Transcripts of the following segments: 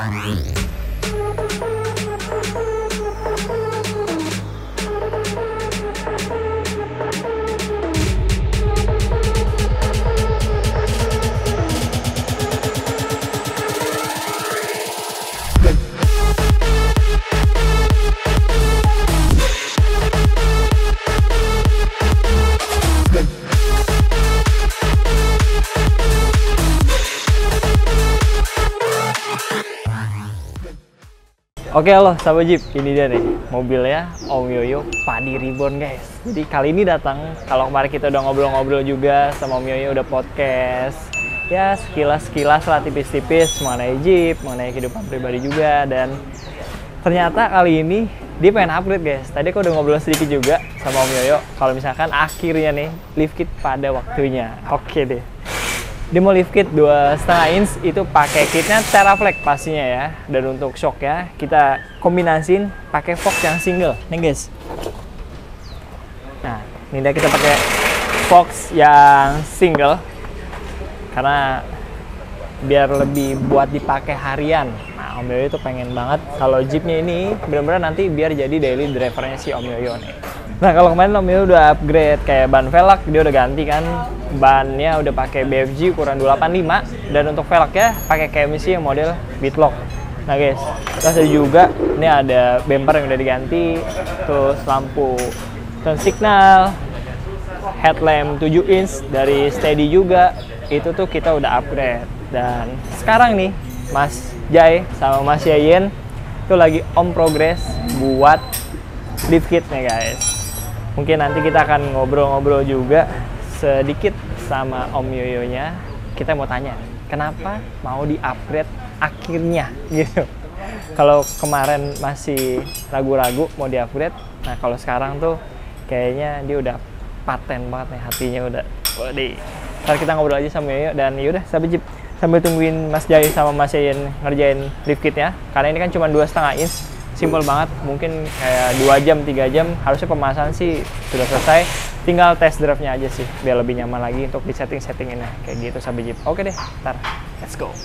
Bye. Oke halo sahabat Jeep, ini dia nih mobilnya Om Yoyo Padi Reborn guys. Jadi kali ini datang, kalau kemarin kita udah ngobrol-ngobrol juga sama Om Yoyo udah podcast. Ya sekilas-sekilas lah tipis-tipis mengenai Jeep, mengenai kehidupan pribadi juga dan ternyata kali ini dia pengen upgrade guys. Tadi aku udah ngobrol sedikit juga sama Om Yoyo kalau misalkan akhirnya nih lift kit pada waktunya. Oke deh mau lift kit dua setengah inch itu pakai kitnya Teraflex pastinya ya. Dan untuk shock ya kita kombinasin pakai Fox yang single. Nih guys. Nah ini dia kita pakai Fox yang single. Karena biar lebih buat dipakai harian. Nah Om Yoyo itu pengen banget. Kalau Jeepnya ini benar-benar nanti biar jadi daily drivernya si Om Yoyo nih Nah kalau kemarin Om Yoyo udah upgrade kayak ban velg dia udah ganti kan. Bannya udah pakai BFG ukuran 285 dan untuk velgnya pakai KMC yang model Bitlock. Nah guys, terus ada juga ini ada bumper yang udah diganti, terus lampu turn signal, headlamp 7 inch dari Steady juga. Itu tuh kita udah upgrade. Dan sekarang nih Mas Jai sama Mas Yayen itu lagi on progress buat lift kitnya guys mungkin nanti kita akan ngobrol-ngobrol juga sedikit sama Om Yoyonya. Kita mau tanya, kenapa mau di-upgrade akhirnya gitu. Kalau kemarin masih ragu-ragu mau di-upgrade, nah kalau sekarang tuh kayaknya dia udah paten banget nih hatinya udah. Waduh. Ntar kita ngobrol aja sama Yoyo dan yaudah sampai sambil tungguin Mas Jai sama Mas Yayin ngerjain lift kitnya karena ini kan cuma dua setengah inch simple banget mungkin kayak dua jam tiga jam harusnya pemasangan sih sudah selesai. Tinggal test drive-nya aja sih biar lebih nyaman lagi untuk di setting settinginnya kayak gitu sampai jeep. Oke deh ntar. Let's go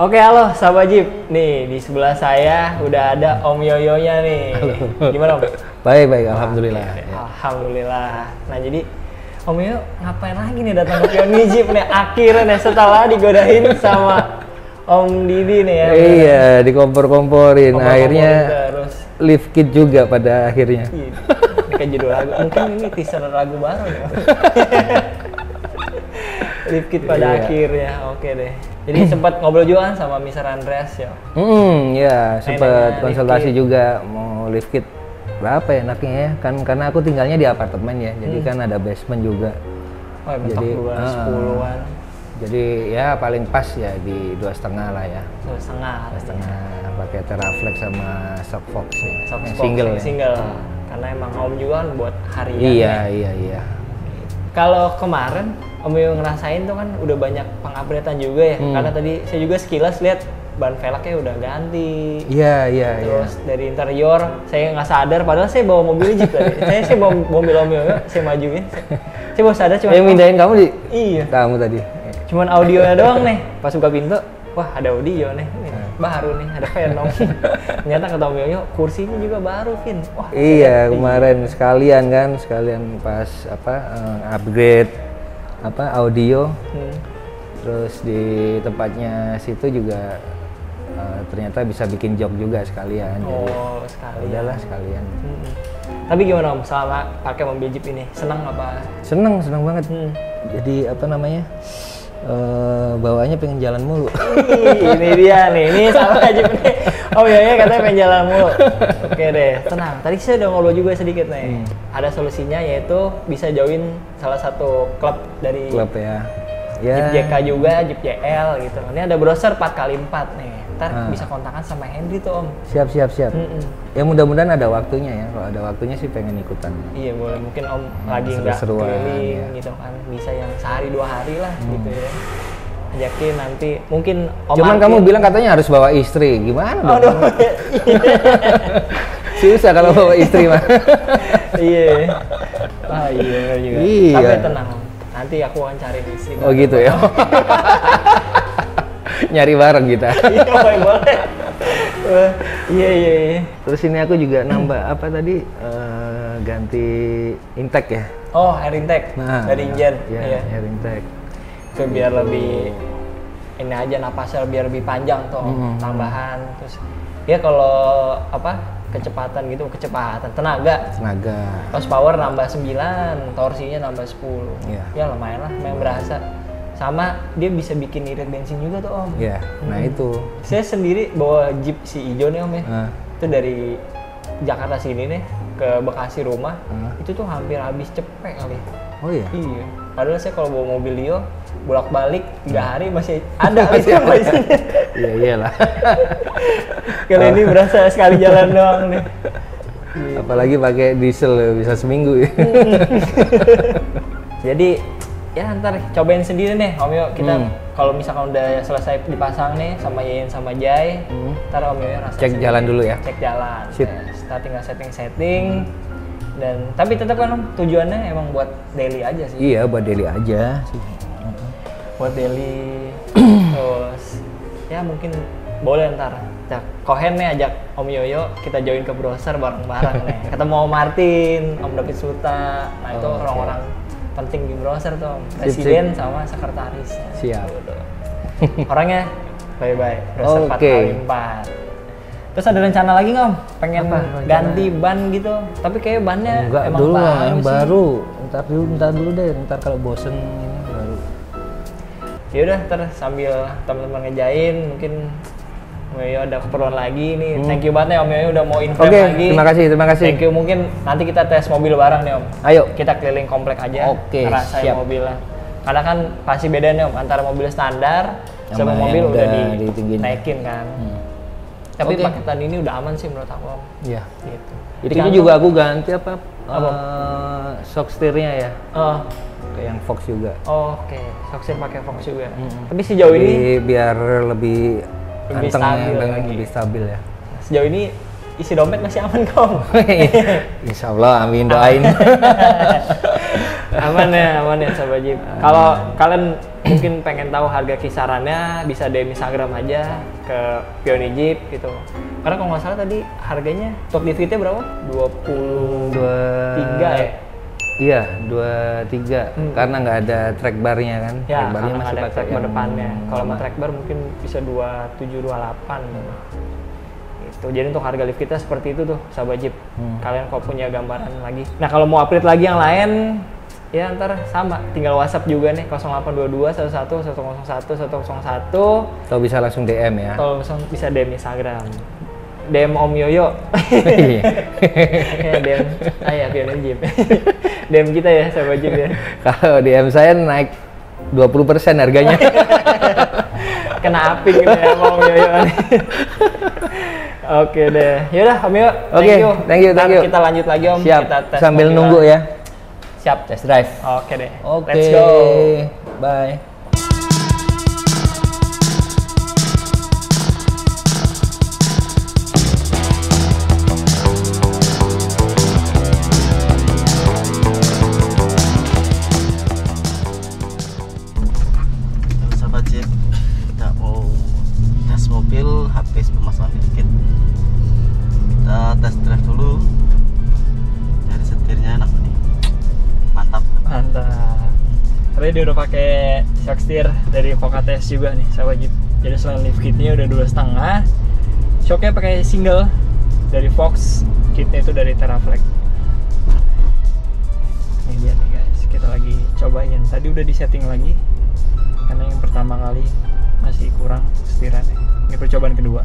Oke, halo sahabat Jeep. Nih, di sebelah saya udah ada Om Yoyonya nih. Halo. Gimana Om? Baik, baik. Alhamdulillah. Oke, Ya. Alhamdulillah. Nah, jadi Om Yoyo ngapain lagi nih datang ke Pioni Jeep nih? Akhirnya nih setelah digodain sama Om Didi nih ya. Iya, dikompor-komporin. Kompor-komporin Akhirnya terus. lift kit juga pada akhirnya. Iya. Ini kayak judul lagu. Mungkin ini teaser lagu baru nih. Lift kit pada Iya. akhirnya. Oke deh. Jadi sempat ngobrol juga kan sama Mr. Andreas ya. Hmm, ya Nanya sempat konsultasi juga mau lift kit berapa ya enaknya ya? Kan karena aku tinggalnya di apartemen ya, jadi Hmm. kan ada basement juga. Oh, ya, Jadi, ah. sepuluhan. Jadi ya paling pas ya di dua setengah lah ya. Dua setengah. Dua setengah pakai Teraflex sama Shock Fox ya. Soft yang box, single ya. single. Karena emang Om juga kan buat harian. Iya, ya. iya, iya. Kalau kemarin Om Yoyo ngerasain tuh kan udah banyak pengupgradean juga ya. Hmm. Karena tadi saya juga sekilas lihat ban velgnya udah ganti. Iya, iya, iya. Terus dari interior saya nggak sadar padahal saya bawa mobil Jeep tadi. saya saya bawa mobil Om Yoyo, saya majuin. Saya baru sadar cuma Yang mindahin kamu di Iya. kamu tadi. Cuman audionya doang nih. Pas buka pintu, wah ada audio nih. Baru nih, ada Venom. Ternyata kata Om Yoyo, kursinya juga baru, Vin. Wah, Iya kemarin sekalian kan sekalian pas apa eh, upgrade apa audio Hmm. terus di tempatnya situ juga eh, ternyata bisa bikin jog juga sekalian jadi Oh, sekali. udahlah sekalian Hmm. Tapi gimana Om, selama pakai mobil Jeep ini? Senang apa? seneng seneng banget Hmm. jadi apa namanya eh bawaannya pengen jalan mulu ini dia nih, ini sama Jeep nih. Oh iya, iya katanya pengen jalan mulu. Oke deh, tenang. Tadi saya udah ngobrol juga sedikit nih. Hmm. Ada solusinya yaitu bisa join salah satu klub dari klub ya Jeep ya JK juga, Jeep JL gitu. Ini ada browser 4 kali 4 nih. Ntar Ah. bisa kontakan sama Henry tuh Om. siap siap siap Mm-mm. ya mudah-mudahan ada waktunya ya kalau ada waktunya sih pengen ikutan Iya boleh, mungkin Om Hmm, lagi nggak keliling ya. gitu kan. Bisa yang sehari dua hari lah Hmm. gitu ya. ajakin nanti mungkin Om Cuman kamu bilang katanya harus bawa istri, gimana dong? Aduh, Susah kalau bawa istri mah. iya. Ah iya juga. Iya. Tapi tenang, nanti aku akan cari istri. Oh gitu ya. Nyari bareng kita. Iya boleh. Eh, Iya iya iya. Terus ini aku juga nambah apa tadi eh, ganti intake ya. Oh air intake dari Injen. Ya, Iya. air intake. Itu biar lebih ini aja napasnya biar lebih panjang tuh. Mm-mm. tambahan terus ya kalau apa kecepatan gitu kecepatan tenaga Tenaga. horsepower nambah 9 torsinya nambah 10 Iya. ya lumayan lah lumayan berasa sama dia bisa bikin irit bensin juga tuh om Ya, nah Hmm. itu. saya sendiri bawa jeep si ijo nih om ya Ah. itu dari Jakarta sini nih ke Bekasi rumah Ah. itu tuh hampir habis cepet kali Oh iya. iya padahal saya kalau bawa mobil Leo bolak balik tiga hari masih ada Hmm. Masih masih ada. bensinnya Iya iyalah. kali ini berasa sekali jalan doang nih Apalagi pakai diesel bisa seminggu ya. Jadi ya ntar cobain sendiri nih Om Yo kita Hmm. kalau misalkan udah selesai dipasang nih sama Yen sama Jai, Hmm. ntar Om Yo rasa Cek jalan dulu ya. Cek jalan. Sip. Yes, Kita tinggal setting-setting dan tapi tetap kan Om tujuannya emang buat daily aja sih. iya, buat daily aja sih. Buat daily terus ya mungkin boleh ntar ajak Kohen nih ajak Om Yoyo kita join ke browser bareng-bareng nih ketemu Om Martin Om David Suta nah itu Oh, oke. Penting di browser tuh Om. Sip, presiden sama sekretaris Siap. orangnya bye bye browser 4 Oke. kali 4 terus ada rencana lagi nggak pengen Apa rencana? ganti ban gitu tapi kayak bannya Enggak emang dulu baru yang sih. baru. Ntar dulu, ntar dulu deh. Ntar kalau bosen ini baru. ya udah ntar sambil teman-teman ngejain mungkin Yoyo ada keperluan lagi nih. Thank you banget ya Om Yoyo udah mau info Hmm. Oke, lagi. terima kasih, terima kasih. Thank you. Mungkin nanti kita tes mobil bareng nih Om. Ayo. Kita keliling komplek aja. Oke, ngerasain siap. mobilnya. Karena kan pasti beda nih Om antara mobil standar sama, Sama mobil yang udah, udah di, naikin kan. Hmm. Tapi Oke. paketan ini udah aman sih menurut aku Om. Iya. Gitu. Itu Di juga aku ganti apa? Apa? eh, shock steernya ya. Oh, Kayak yang Fox juga. oh, oke. Soksir pakai Fox juga. Mm-mm. Tapi sejauh ini Jadi biar lebih Lebih anteng stabil lagi. lebih stabil ya. sejauh ini isi dompet masih aman Kom. Insya Allah, amin doain. aman ya aman ya sahabat Jeep kalau kalian mungkin pengen tahu harga kisarannya bisa DM Instagram aja ke Pioni Jeep gitu karena kalau nggak salah tadi harganya top di tweetnya berapa 20 dua tiga ya Iya, dua tiga. Hmm. Karena nggak ada track barnya kan. ya track barnya nggak ada track bar depannya kalau mau track bar mungkin bisa 27 28 gitu Gitu. jadi untuk harga lift kita seperti itu tuh sahabat Jeep Hmm. kalian kalau punya gambaran lagi nah kalau mau update lagi yang lain ya ntar sama tinggal WhatsApp juga nih 0822 11 101 101 Atau bisa langsung DM ya. atau langsung bisa DM Instagram DM Om Yoyo Iya. ya DM ah ya Pioneer Jeep DM kita ya sahabat Jeep ya Kalau DM saya naik 20% harganya. kena api gitu ya sama Om Yoyo Oke deh, yaudah Om Yoyo, thank Oke, you. thank you, thank you. kita lanjut lagi Om, Siap. kita tes Sambil nunggu ya. Siap. Test drive. Oke deh, Oke. let's go. Bye. Mantap. Tapi dia udah pakai shock steer dari Vocates juga nih, sahabat Jeep. Jadi selain lift kitnya udah dua setengah, shocknya pakai single dari Fox, kitnya itu dari Teraflex. Ini dia nih guys, kita lagi cobain. Tadi udah di setting lagi, karena yang pertama kali masih kurang setirannya. Ini percobaan kedua.